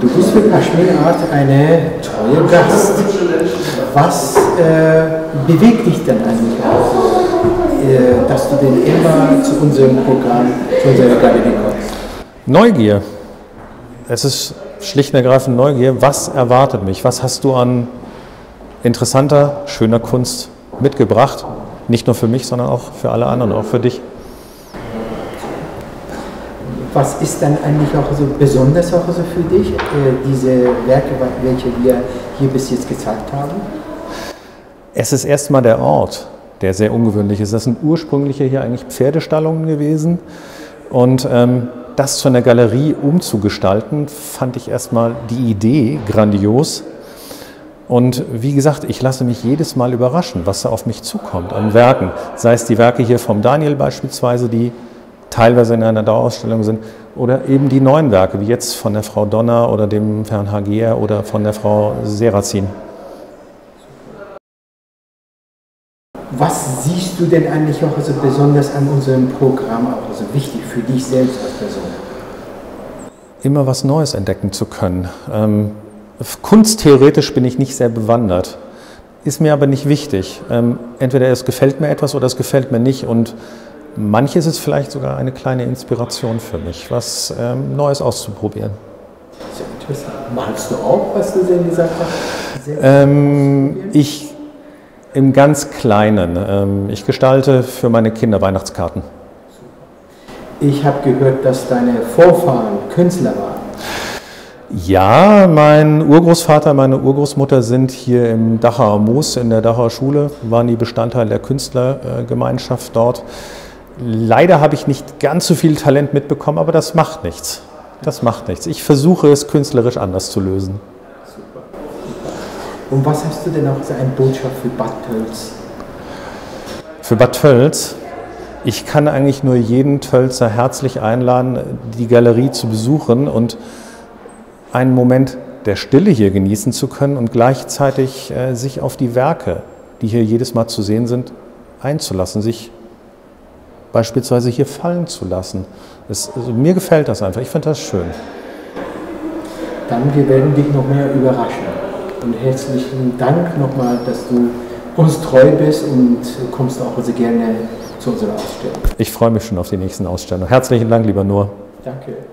Du bist für Kashmir Art eine treue Gast. Was äh, bewegt dich denn eigentlich auch, äh, dass du denn immer zu unserem Programm, zu unserer Galerie kommst? Neugier. Es ist schlicht und ergreifend Neugier. Was erwartet mich? Was hast du an interessanter, schöner Kunst mitgebracht? Nicht nur für mich, sondern auch für alle anderen, auch für dich. Was ist dann eigentlich auch so besonders auch so für dich, äh, diese Werke, welche wir hier bis jetzt gezeigt haben? Es ist erstmal der Ort, der sehr ungewöhnlich ist. Das sind ursprüngliche hier eigentlich Pferdestallungen gewesen. Und ähm, das zu einer Galerie umzugestalten, fand ich erstmal die Idee grandios. Und wie gesagt, ich lasse mich jedes Mal überraschen, was da auf mich zukommt an Werken. Sei es die Werke hier vom Daniel beispielsweise, die teilweise in einer Dauerausstellung sind, oder eben die neuen Werke, wie jetzt von der Frau Donner oder dem Herrn Hagier oder von der Frau Serazin. Was siehst du denn eigentlich auch so besonders an unserem Programm auch so wichtig für dich selbst als Person? Immer was Neues entdecken zu können. Ähm, kunsttheoretisch bin ich nicht sehr bewandert, ist mir aber nicht wichtig. Ähm, entweder es gefällt mir etwas oder es gefällt mir nicht und manches ist vielleicht sogar eine kleine Inspiration für mich, was ähm, Neues auszuprobieren. Sehr interessant. Malst du auch, was du denn gesagt hast? Ähm, ich im ganz Kleinen. Ähm, ich gestalte für meine Kinder Weihnachtskarten. Ich habe gehört, dass deine Vorfahren Künstler waren. Ja, mein Urgroßvater, meine Urgroßmutter sind hier im Dachauer Moos in der Dachauer Schule, waren die Bestandteil der Künstlergemeinschaft dort. Leider habe ich nicht ganz so viel Talent mitbekommen, aber das macht nichts. Das macht nichts. Ich versuche es künstlerisch anders zu lösen. Und was hast du denn auch für eine Botschaft für Bad Tölz? Für Bad Tölz? Ich kann eigentlich nur jeden Tölzer herzlich einladen, die Galerie zu besuchen und einen Moment der Stille hier genießen zu können und gleichzeitig äh, sich auf die Werke, die hier jedes Mal zu sehen sind, einzulassen, sich beispielsweise hier fallen zu lassen. Es, also mir gefällt das einfach, ich finde das schön. Dann wir werden dich noch mehr überraschen. Und herzlichen Dank nochmal, dass du uns treu bist und kommst auch sehr gerne zu unserer Ausstellung. Ich freue mich schon auf die nächsten Ausstellungen. Herzlichen Dank, lieber Nur. Danke.